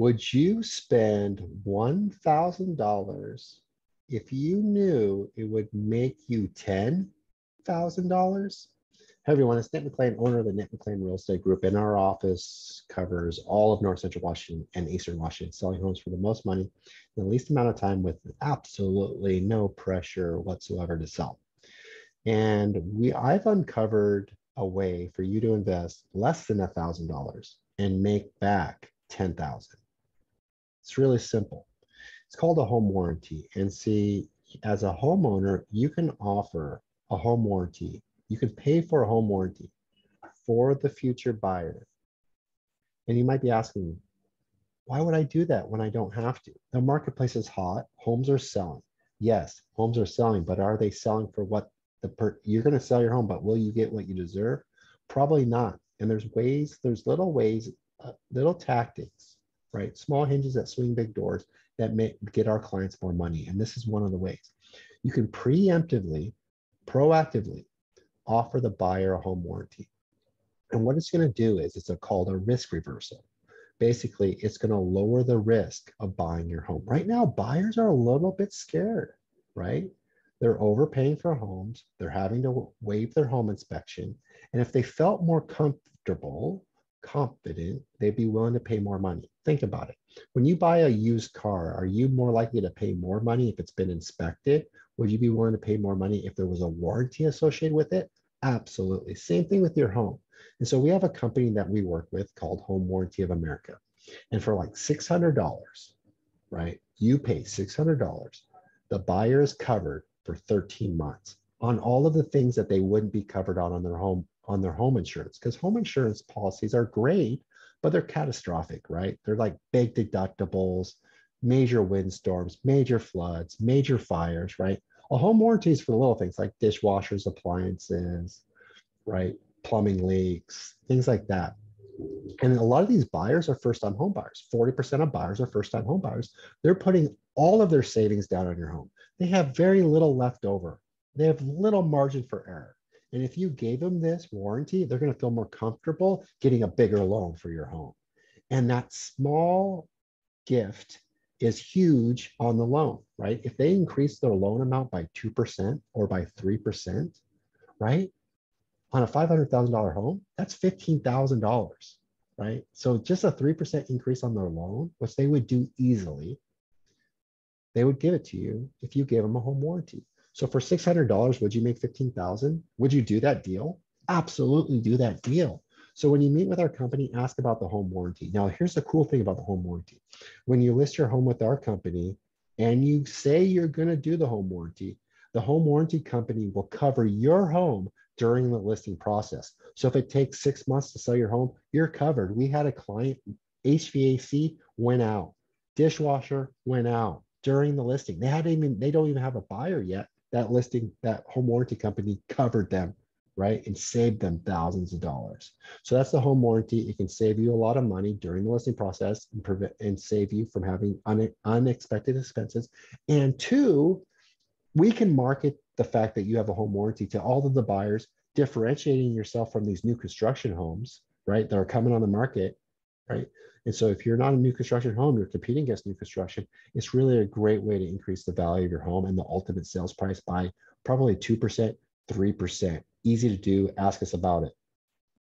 Would you spend $1,000 if you knew it would make you $10,000? Hey everyone, it's Nick McLean, owner of the Nick McLean Real Estate Group. And our office covers all of North Central Washington and Eastern Washington, selling homes for the most money in the least amount of time with absolutely no pressure whatsoever to sell. And we I've uncovered a way for you to invest less than a thousand dollars and make back 10,000. It's really simple. It's called a home warranty. And see, as a homeowner, you can offer a home warranty. You can pay for a home warranty for the future buyer. And you might be asking, why would I do that when I don't have to? The marketplace is hot. Homes are selling. Yes, homes are selling, but are they selling for what the per you're going to sell your home, but will you get what you deserve? Probably not. And there's ways, there's little ways, uh, little tactics right? Small hinges that swing big doors that may get our clients more money. And this is one of the ways. You can preemptively, proactively offer the buyer a home warranty. And what it's going to do is it's a, called a risk reversal. Basically, it's going to lower the risk of buying your home. Right now, buyers are a little bit scared, right? They're overpaying for homes. They're having to waive their home inspection. And if they felt more comfortable confident, they'd be willing to pay more money. Think about it. When you buy a used car, are you more likely to pay more money if it's been inspected? Would you be willing to pay more money if there was a warranty associated with it? Absolutely. Same thing with your home. And so we have a company that we work with called Home Warranty of America. And for like $600, right, you pay $600. The buyer is covered for 13 months on all of the things that they wouldn't be covered on on their home on their home insurance because home insurance policies are great, but they're catastrophic, right? They're like big deductibles, major windstorms, major floods, major fires, right? A home warranty is for little things like dishwashers, appliances, right? Plumbing leaks, things like that. And a lot of these buyers are first time home buyers. 40% of buyers are first time home buyers. They're putting all of their savings down on your home. They have very little left over. They have little margin for error. And if you gave them this warranty, they're going to feel more comfortable getting a bigger loan for your home. And that small gift is huge on the loan, right? If they increase their loan amount by 2% or by 3%, right? On a $500,000 home, that's $15,000, right? So just a 3% increase on their loan, which they would do easily, they would give it to you if you gave them a home warranty. So for $600, would you make 15,000? Would you do that deal? Absolutely do that deal. So when you meet with our company, ask about the home warranty. Now, here's the cool thing about the home warranty. When you list your home with our company and you say you're going to do the home warranty, the home warranty company will cover your home during the listing process. So if it takes six months to sell your home, you're covered. We had a client, HVAC went out, dishwasher went out during the listing. They hadn't even, they don't even have a buyer yet that listing, that home warranty company covered them, right? And saved them thousands of dollars. So that's the home warranty. It can save you a lot of money during the listing process and prevent and save you from having un, unexpected expenses. And two, we can market the fact that you have a home warranty to all of the buyers, differentiating yourself from these new construction homes, right? That are coming on the market, right? And so if you're not a new construction home, you're competing against new construction, it's really a great way to increase the value of your home and the ultimate sales price by probably 2%, 3%. Easy to do. Ask us about it.